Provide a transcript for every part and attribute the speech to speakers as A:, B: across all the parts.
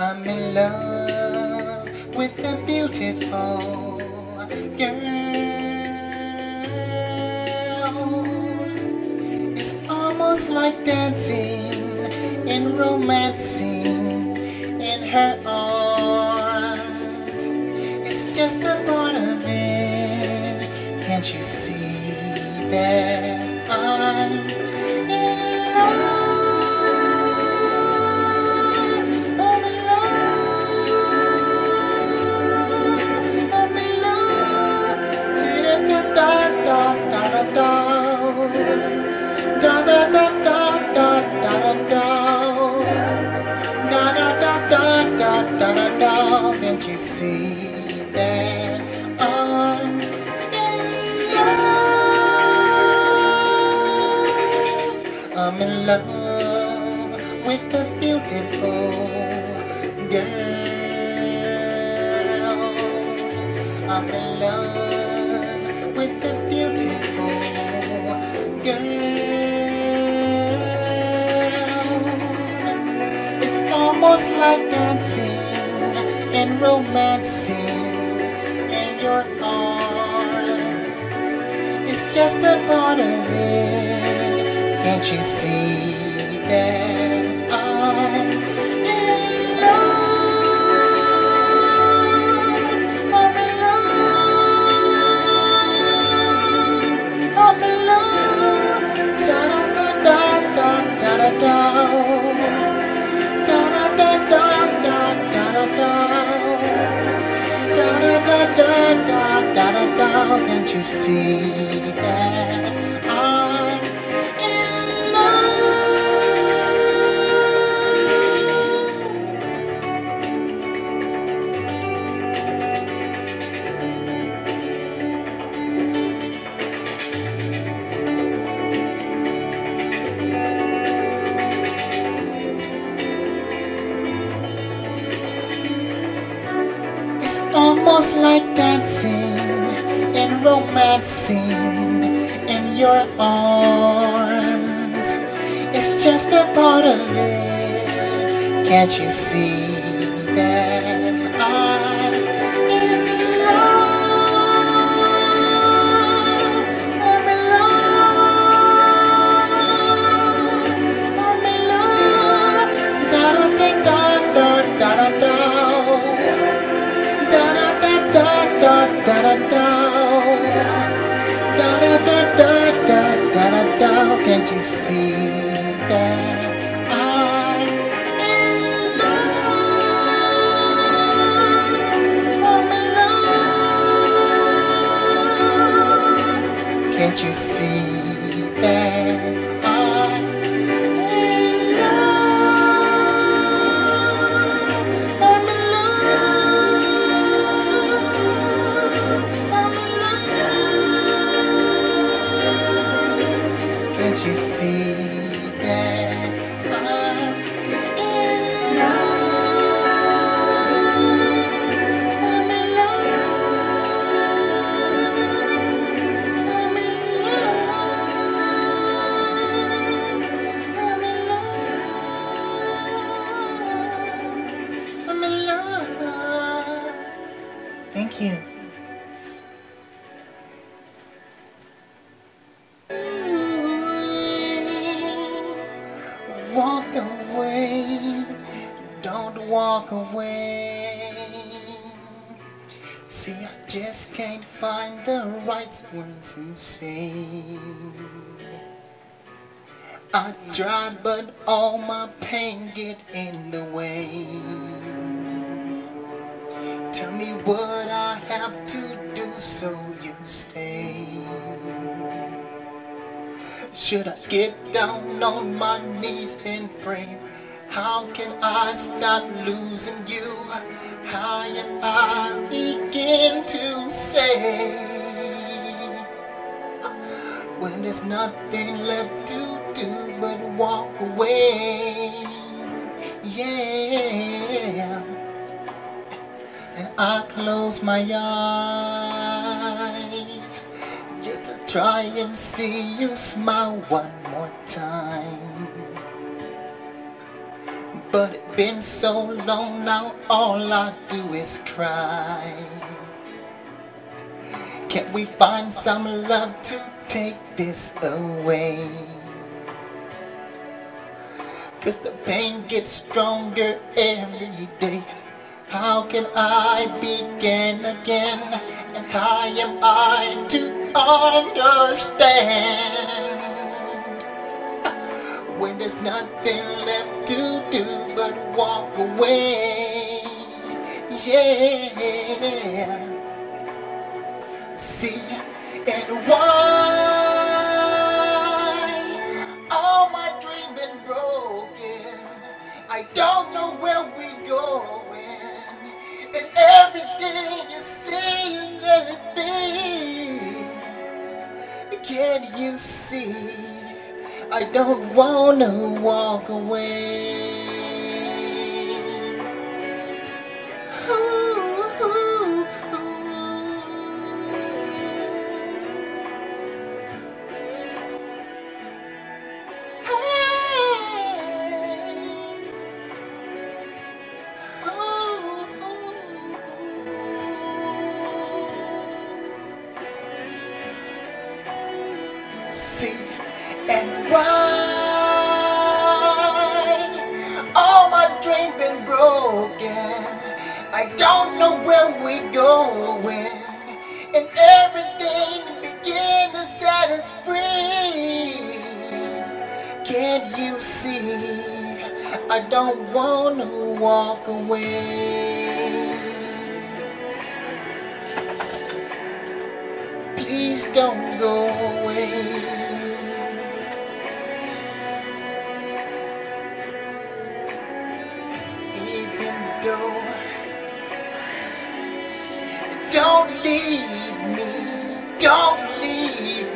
A: I'm in love with a beautiful girl. It's almost like dancing and romancing in her arms. It's just a part of it. Can't you see that see that I'm in love? I'm in love with a beautiful girl. I'm in love with a beautiful girl. It's almost like dancing romancing in your arms. It's just a part of it. Can't you see that Can't you see that I'm in love? It's almost like dancing and romancing in your arms. It's just a part of it. Can't you see that I'm in love? I'm in love. I'm in love. Da da da da da da da. Da da da da da da da da. Da see that I'm in love? Can't you see walk away. See, I just can't find the right words to say. I tried, but all my pain get in the way. Tell me what I have to do so you stay. Should I get down on my knees and pray? How can I stop losing you? How am I begin to say when there's nothing left to do but walk away? Yeah, and I close my eyes just to try and see you smile one more time. Been so long now, all I do is cry. Can't we find some love to take this away? Cause the pain gets stronger every day. How can I begin again? And how am I to understand? There's nothing left to do but walk away. Yeah. See, and why all my dreams been broken? I don't know where we're going, and everything you see, let it be. Can you see? I don't wanna walk away. Where we going, and everything begin to set us free. Can't you see? I don't wanna walk away. Please don't go away. Even though, leave me, don't leave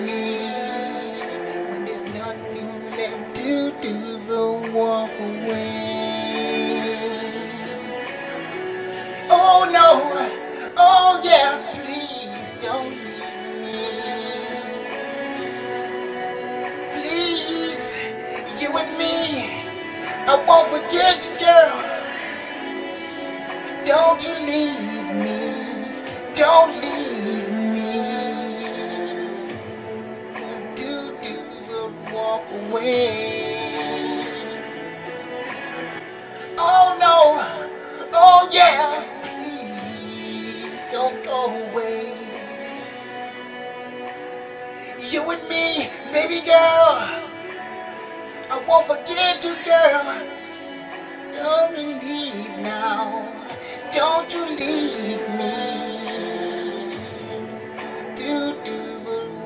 A: You and me, baby girl, I won't forget you, girl. Don't leave now. Don't you leave me. Do do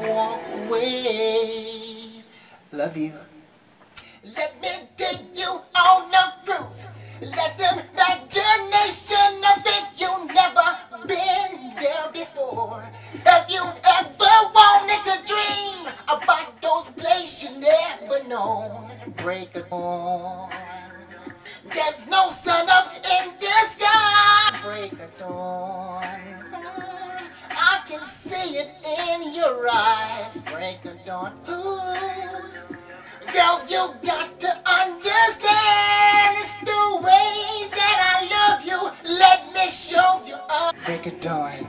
A: walk away. Love you. Let me take you on a cruise. Let them imagination of it. you've never been there before. Have you ever wanted known? Break it on. There's no sun up in the sky. Break of dawn. I can see it in your eyes. Break of dawn. Ooh. Girl, you got to understand it's the way that I love you. Let me show you. Break of dawn.